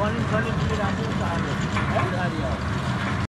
Colin, Colin, you will answer the